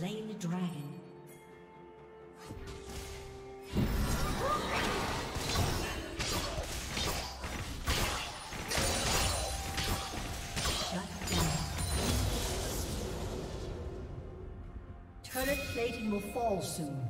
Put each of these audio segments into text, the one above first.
Slain the dragon. Shut down. Turret plating will fall soon.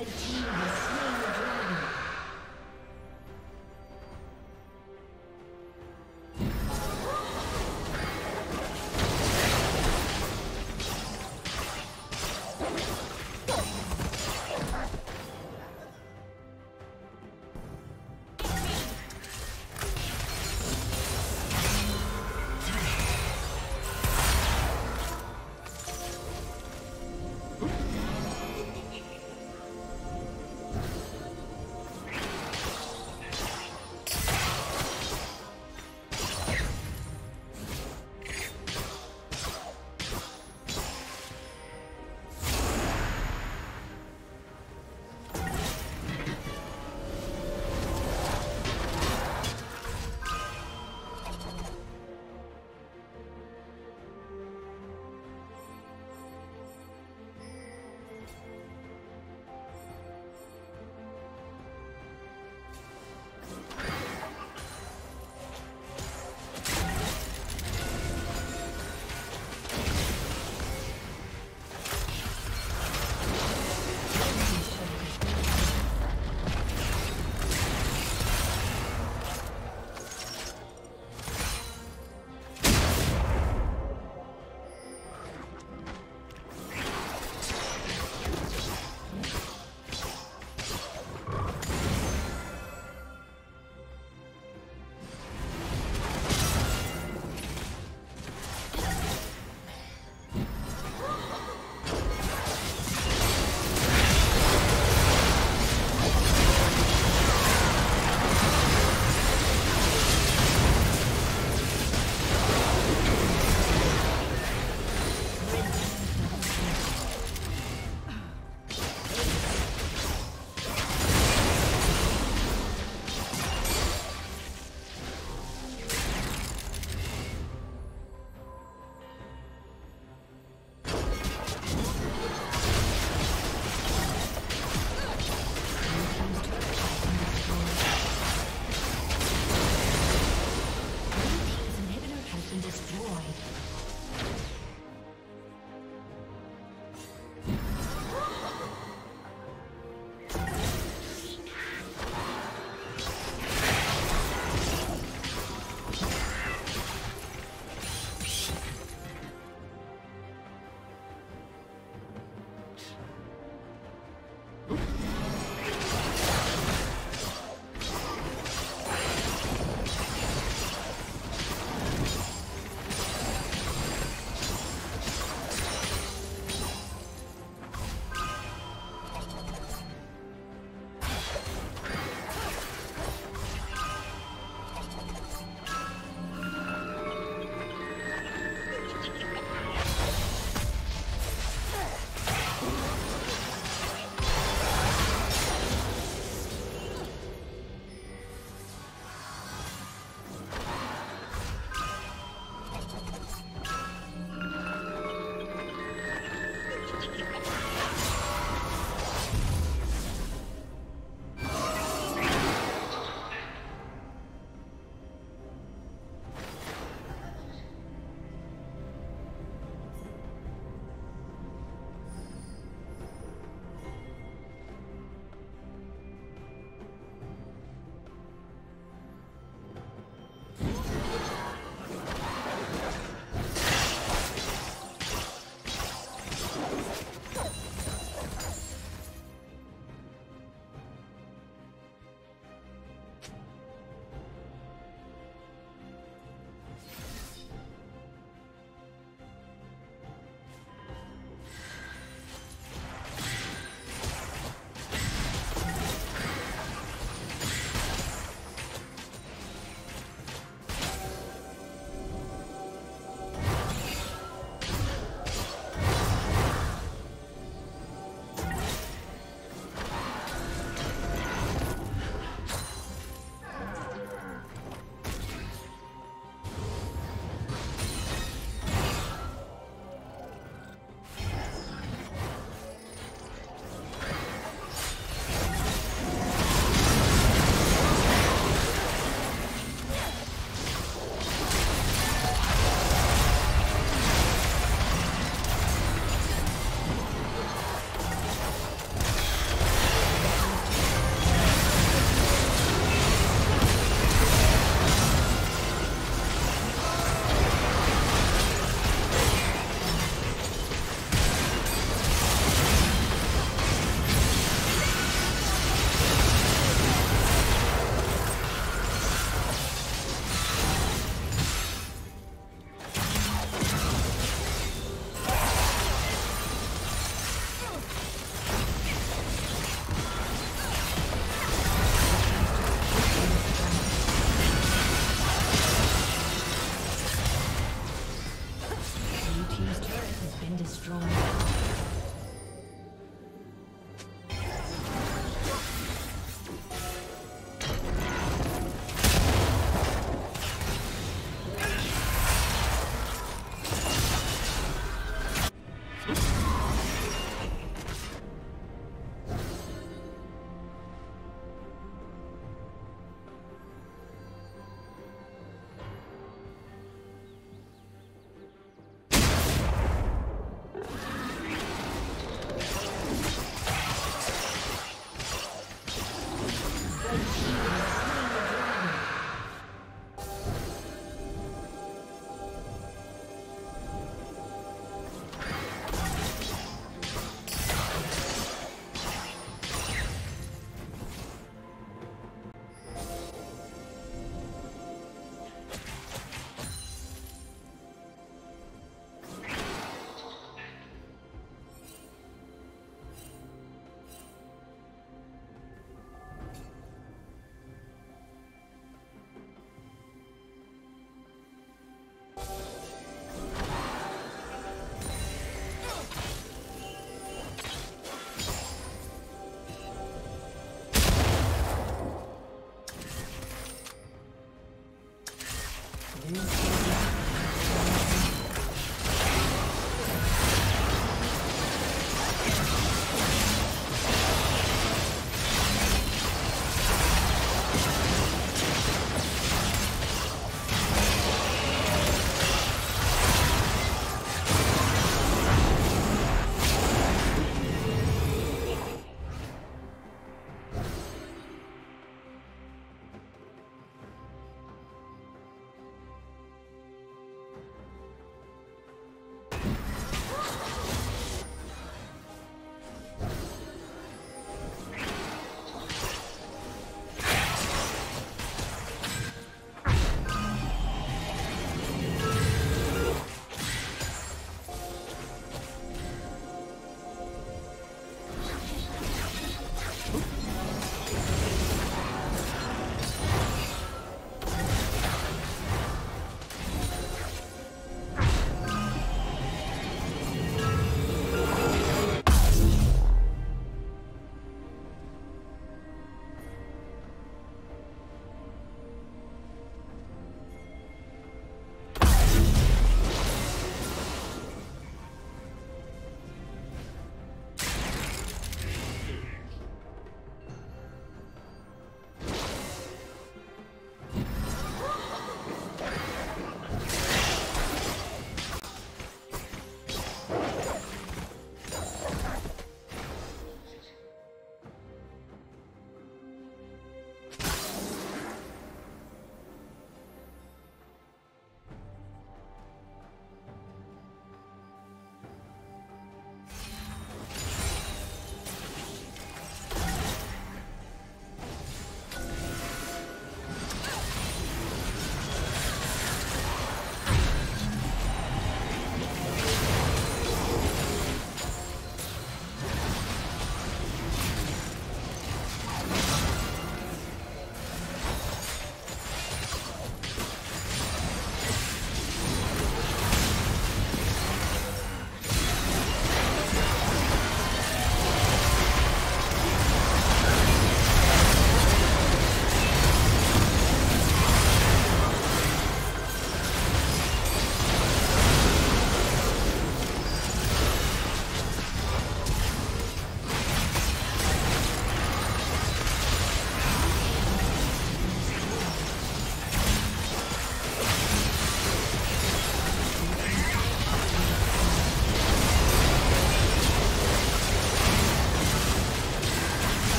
Red team